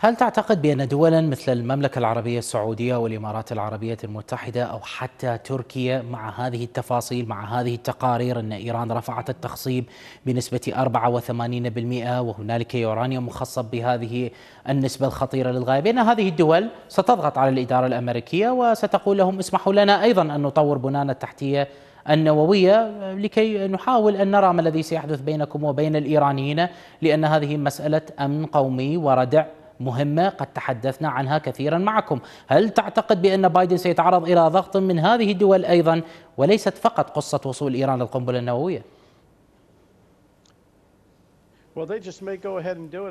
هل تعتقد بأن دولا مثل المملكة العربية السعودية والإمارات العربية المتحدة أو حتى تركيا مع هذه التفاصيل مع هذه التقارير أن إيران رفعت التخصيب بنسبة 84% وهنالك يورانيوم مخصب بهذه النسبة الخطيرة للغاية بأن هذه الدول ستضغط على الإدارة الأمريكية وستقول لهم اسمحوا لنا أيضا أن نطور بنانا التحتية النووية لكي نحاول أن نرى ما الذي سيحدث بينكم وبين الإيرانيين لأن هذه مسألة أمن قومي وردع مهمة قد تحدثنا عنها كثيرا معكم. هل تعتقد بأن بايدن سيتعرض إلى ضغط من هذه الدول أيضا وليست فقط قصة وصول إيران للقنبلة النووية؟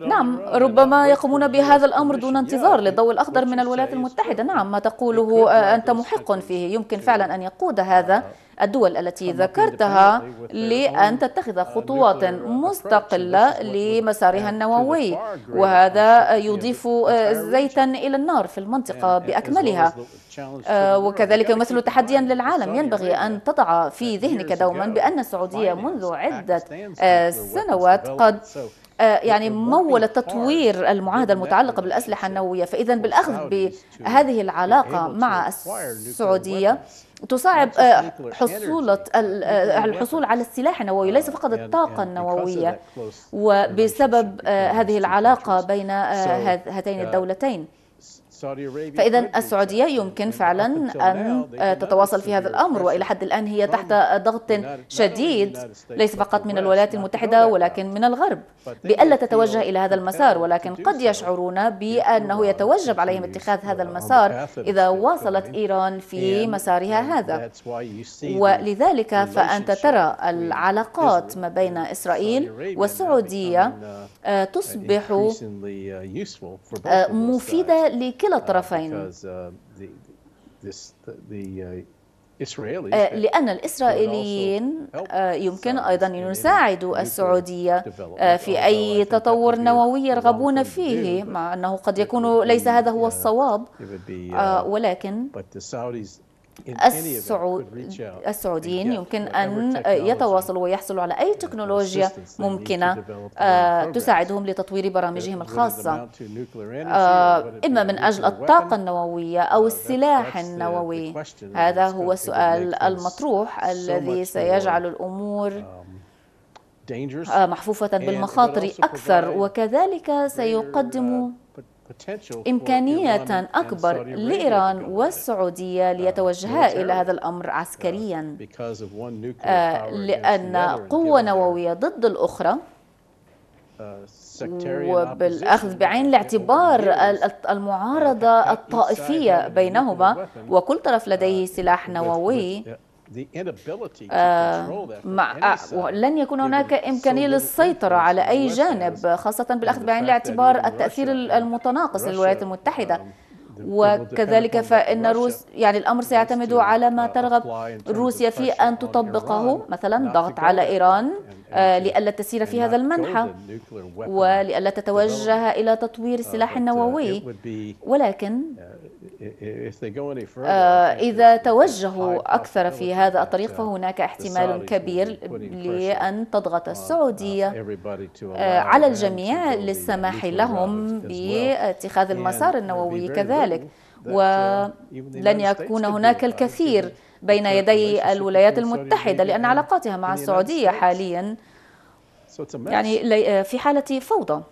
نعم ربما يقومون بهذا الأمر دون انتظار للضوء الأخضر من الولايات المتحدة. نعم ما تقوله أنت محق فيه. يمكن فعلا أن يقود هذا. الدول التي ذكرتها لأن تتخذ خطوات مستقلة لمسارها النووي وهذا يضيف زيتا إلى النار في المنطقة بأكملها. وكذلك يمثل تحديا للعالم ينبغي أن تضع في ذهنك دوما بأن السعودية منذ عدة سنوات قد يعني مول تطوير المعاهدة المتعلقة بالأسلحة النووية. فإذا بالأخذ بهذه العلاقة مع السعودية تصعب حصولة الحصول على السلاح النووي. ليس فقط الطاقة النووية وبسبب هذه العلاقة بين هاتين الدولتين. فإذا السعودية يمكن فعلا أن تتواصل في هذا الأمر وإلى حد الآن هي تحت ضغط شديد ليس فقط من الولايات المتحدة ولكن من الغرب. بألا تتوجه إلى هذا المسار ولكن قد يشعرون بأنه يتوجب عليهم اتخاذ هذا المسار إذا واصلت إيران في مسارها هذا. ولذلك فأنت ترى العلاقات ما بين إسرائيل والسعودية تصبح مفيدة لكل كلا الطرفين لأن الإسرائيليين يمكن أيضا أن يساعدوا السعودية في أي تطور نووي يرغبون فيه مع أنه قد يكون ليس هذا هو الصواب. ولكن السعود السعوديين يمكن أن يتواصلوا ويحصلوا على أي تكنولوجيا ممكنة تساعدهم لتطوير برامجهم الخاصة. إما من أجل الطاقة النووية أو السلاح النووي. هذا هو السؤال المطروح الذي سيجعل الأمور محفوفة بالمخاطر أكثر وكذلك سيقدم إمكانية أكبر لإيران والسعودية ليتوجها إلى هذا الأمر عسكريا. لأن قوة نووية ضد الأخرى. وبالأخذ بعين الاعتبار المعارضة الطائفية بينهما وكل طرف لديه سلاح نووي. آه مع آه لن يكون هناك إمكانية للسيطرة على أي جانب خاصة بالأخذ بعين الاعتبار التأثير المتناقص للولايات المتحدة. وكذلك فإن روس يعني الأمر سيعتمد على ما ترغب روسيا في أن تطبقه مثلا ضغط على إيران آه لئلا تسير في هذا المنحى ولئلا تتوجه إلى تطوير السلاح النووي ولكن إذا توجهوا أكثر في هذا الطريق فهناك احتمال كبير لأن تضغط السعودية. على الجميع للسماح لهم باتخاذ المسار النووي كذلك. ولن يكون هناك الكثير بين يدي الولايات المتحدة لأن علاقاتها مع السعودية حاليا يعني في حالة فوضى.